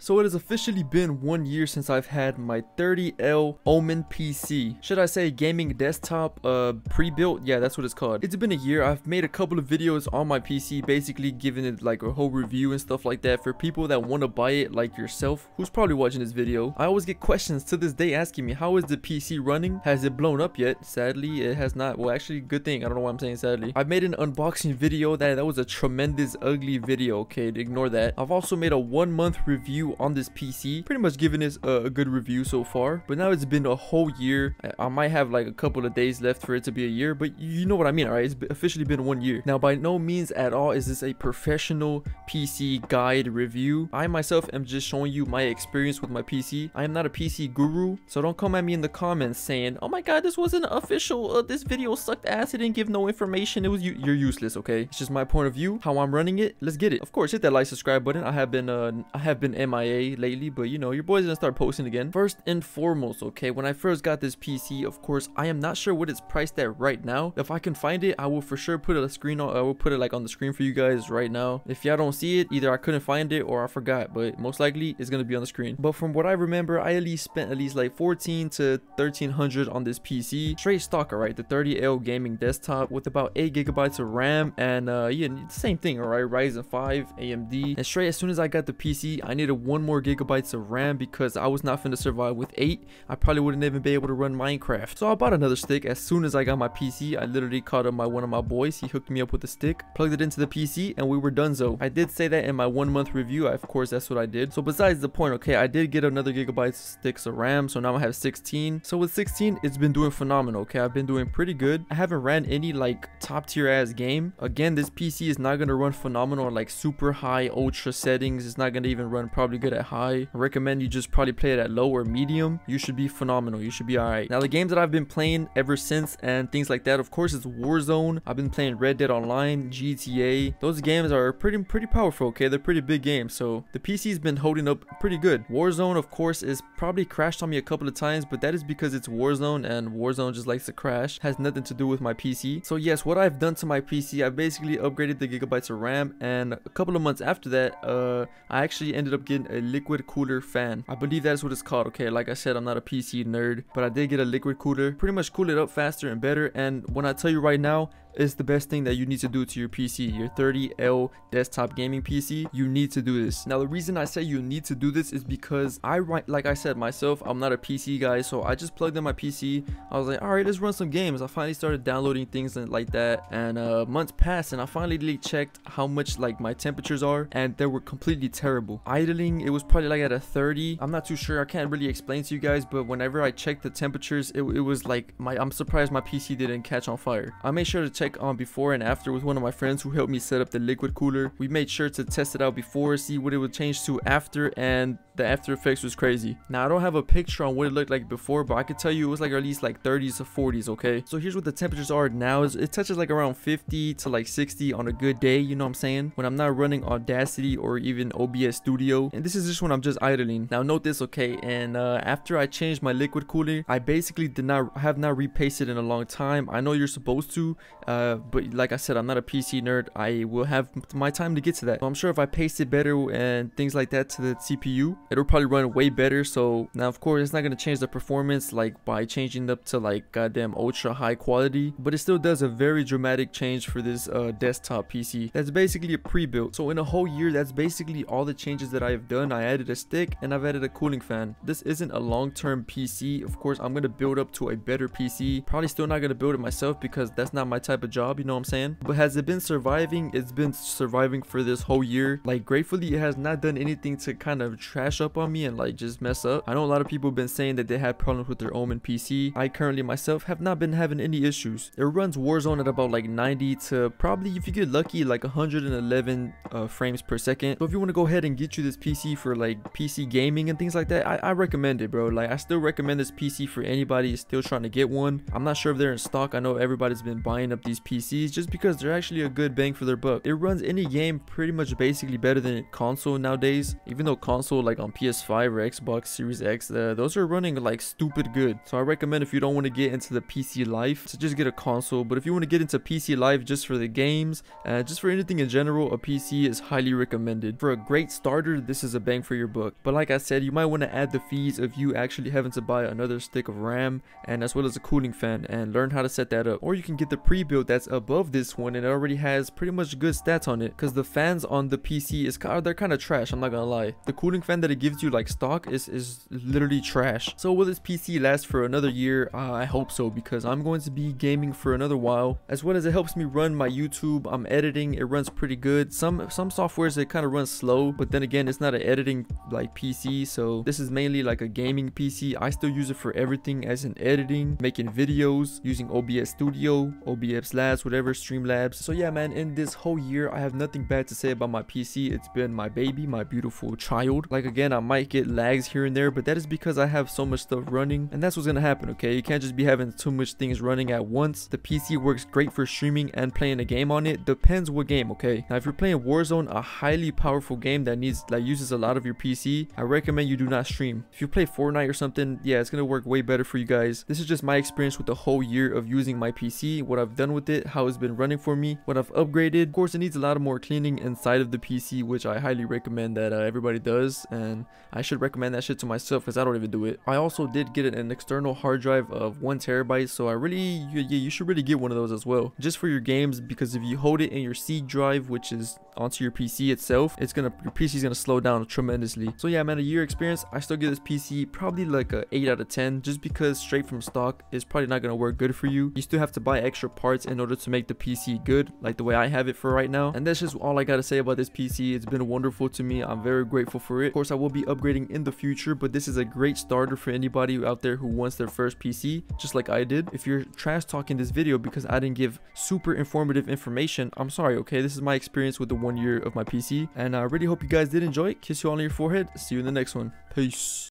So it has officially been one year since I've had my 30L Omen PC. Should I say gaming desktop uh, pre-built? Yeah, that's what it's called. It's been a year. I've made a couple of videos on my PC, basically giving it like a whole review and stuff like that for people that want to buy it like yourself, who's probably watching this video. I always get questions to this day asking me, how is the PC running? Has it blown up yet? Sadly, it has not. Well, actually, good thing. I don't know why I'm saying sadly. I've made an unboxing video that, that was a tremendous ugly video, okay? Ignore that. I've also made a one month review on this PC. Pretty much giving this a, a, good review so far. But now it's been a whole year. I, I, might have like a couple of days left for it to be a year. But you know what I mean, alright? It's officially been one year. Now, by no means at all is this a professional PC guide review. I myself am just showing you my experience with my PC. I am not a PC guru. So don't come at me in the comments saying, oh my god, this wasn't official. Uh, this video sucked ass. It didn't give no information. It was you. You're useless, okay? It's just my point of view, how I'm running it. Let's get it. Of course, hit that like, subscribe button. I have been, uh, I have been MIA lately, but you know, your boy's gonna start posting again. First and foremost, okay, when I first got this PC, of course, I am not sure what it's priced at right now. If I can find it, I will for sure put a screen on, I will put it like on the screen for you guys right now. If y'all don't see it, either I couldn't find it or I forgot, but most likely it's gonna be on the screen. But from what I remember, I at least spent at least like 14 to 1300 on this PC. Straight stock, alright, the 30L gaming desktop with about 8 gigabytes of RAM and uh, yeah, same thing, alright, Ryzen 5, AMD. And straight as soon as I got the PC, I needed one more gigabytes of RAM because I was not finna survive with 8. I probably wouldn't even be able to run Minecraft. So I bought another stick. As soon as I got my PC, I literally called up my one of my boys. He hooked me up with a stick, plugged it into the PC, and we were done so. I did say that in my one month review. I, of course, that's what I did. So besides the point, okay, I did get another gigabyte sticks of RAM. So now I have 16. So with 16, it's been doing phenomenal, okay? I've been doing pretty good. I haven't ran any like top tier ass game. Again, this PC is not gonna run phenomenal like super high ultra settings. It's not gonna even run probably good at high. I recommend you just probably play it at low or medium. You should be phenomenal. You should be alright. Now the games that I've been playing ever since and things like that, of course, is Warzone. I've been playing Red Dead Online, GTA. Those games are pretty pretty powerful. Okay, they're pretty big games. So the PC's been holding up pretty good. Warzone, of course, is probably crashed on me a couple of times, but that is because it's Warzone and Warzone just likes to crash. Has nothing to do with my PC. So yes, what I've done to my PC, I basically upgraded the gigabytes of RAM, and a couple of months after that, uh, I actually ended up getting a liquid cooler fan. I believe that's what it's called, okay? Like I said, I'm not a PC nerd, but I did get a liquid cooler. Pretty much cool it up faster and better. And when I tell you right now, is the best thing that you need to do to your PC, your 30L desktop gaming PC. You need to do this. Now, the reason I say you need to do this is because I, like I said myself, I'm not a PC guy, so I just plugged in my PC. I was like, all right, let's run some games. I finally started downloading things like that, and uh, months passed, and I finally checked how much like my temperatures are, and they were completely terrible. Idling, it was probably like at a 30. I'm not too sure. I can't really explain to you guys, but whenever I checked the temperatures, it, it was like my. I'm surprised my PC didn't catch on fire. I made sure to check check on before and after with one of my friends who helped me set up the liquid cooler. We made sure to test it out before, see what it would change to after, and the after effects was crazy. Now I don't have a picture on what it looked like before, but I could tell you it was like at least like 30s to 40s, okay? So here's what the temperatures are now. It touches like around 50 to like 60 on a good day, you know what I'm saying? When I'm not running Audacity or even OBS Studio. And this is just when I'm just idling. Now note this, okay? And uh, after I changed my liquid cooler, I basically did not have not repasted in a long time. I know you're supposed to, uh, but like I said, I'm not a PC nerd. I will have my time to get to that. So I'm sure if I paste it better and things like that to the CPU, it'll probably run way better. So now, of course, it's not going to change the performance like by changing up to like goddamn ultra high quality, but it still does a very dramatic change for this uh, desktop PC. That's basically a pre-built. So in a whole year, that's basically all the changes that I have done. I added a stick and I've added a cooling fan. This isn't a long-term PC. Of course, I'm going to build up to a better PC. Probably still not going to build it myself because that's not my type of job, you know what I'm saying? But has it been surviving? It's been surviving for this whole year. Like gratefully, it has not done anything to kind of trash up on me and like just mess up. I know a lot of people have been saying that they had problems with their Omen PC. I currently myself have not been having any issues. It runs Warzone at about like 90 to probably, if you get lucky, like 111 uh, frames per second. So if you want to go ahead and get you this PC for like PC gaming and things like that, I, I recommend it, bro. Like I still recommend this PC for anybody still trying to get one. I'm not sure if they're in stock. I know everybody's been buying up these these PCs just because they're actually a good bang for their buck. It runs any game pretty much basically better than console nowadays. Even though console like on PS5 or Xbox Series X, uh, those are running like stupid good. So I recommend if you don't want to get into the PC life to just get a console. But if you want to get into PC life just for the games, uh, just for anything in general, a PC is highly recommended. For a great starter, this is a bang for your buck. But like I said, you might want to add the fees of you actually having to buy another stick of RAM and as well as a cooling fan and learn how to set that up. Or you can get the pre-built that's above this one and it already has pretty much good stats on it because the fans on the PC is kind of, they're kind of trash, I'm not gonna lie. The cooling fan that it gives you like stock is, is literally trash. So will this PC last for another year? Uh, I hope so because I'm going to be gaming for another while as well as it helps me run my YouTube. I'm editing, it runs pretty good. Some some softwares it kind of runs slow but then again it's not an editing like PC so this is mainly like a gaming PC. I still use it for everything as in editing, making videos, using OBS Studio, OBS Labs, whatever, Streamlabs. So yeah man in this whole year I have nothing bad to say about my PC. It's been my baby, my beautiful child. Like again I might get lags here and there but that is because I have so much stuff running and that's what's gonna happen okay. You can't just be having too much things running at once. The PC works great for streaming and playing a game on it. Depends what game okay. Now if you're playing Warzone a highly powerful game that needs that uses a lot of your PC I recommend you do not stream. If you play Fortnite or something yeah it's gonna work way better for you guys. This is just my experience with the whole year of using my PC what I've done with it how it's been running for me what I've upgraded. Of course it needs a lot of more cleaning inside of the PC which I highly recommend that uh, everybody does and I should recommend that shit to myself because I don't even do it. I also did get an external hard drive of one terabyte so I really yeah you should really get one of those as well just for your games because if you hold it in your C drive which is onto your PC itself it's gonna your PC is gonna slow down tremendously so yeah man a year experience I still give this PC probably like a 8 out of 10 just because straight from stock is probably not gonna work good for you you still have to buy extra parts in order to make the PC good like the way I have it for right now. And that's just all I gotta say about this PC it's been wonderful to me. I'm very grateful for it. Of course I will be upgrading in the future but this is a great starter for anybody out there who wants their first PC just like I did. If you're trash talking this video because I didn't give super informative information I'm sorry okay? This is my experience with the one year of my PC and I really hope you guys did enjoy it. Kiss you all on your forehead. See you in the next one. Peace